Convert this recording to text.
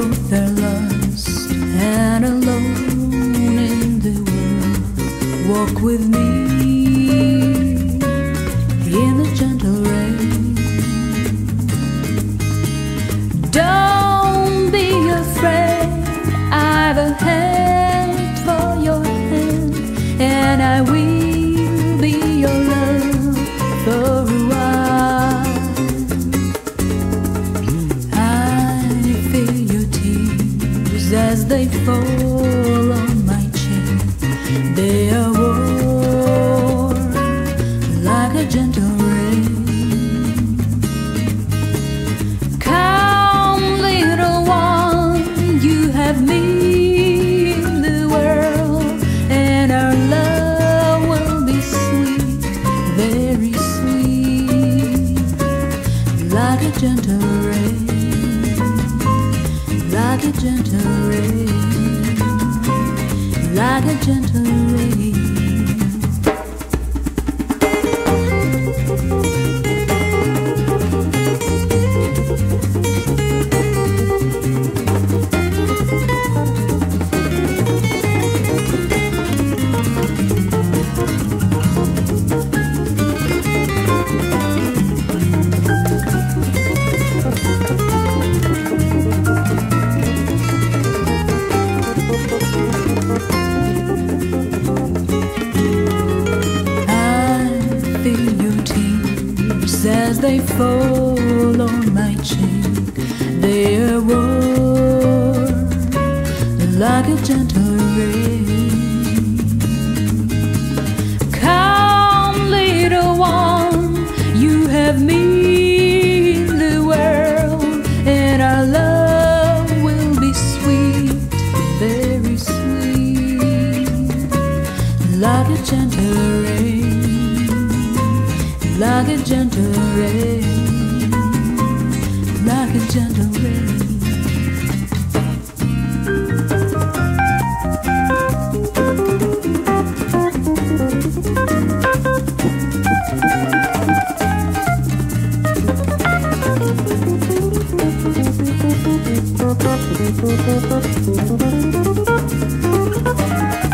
are lost and alone in the world, walk with me they fall on my chin. They are warm like a gentle rain. Come, little one, you have me in the world, and our love will be sweet, very sweet, like a gentle rain, like a gentle rain, like a gentle rain. They fall on my cheek. They are warm like a gentle rain. Come, little one, you have me like a gentle rain, like a gentle rain. Thank you.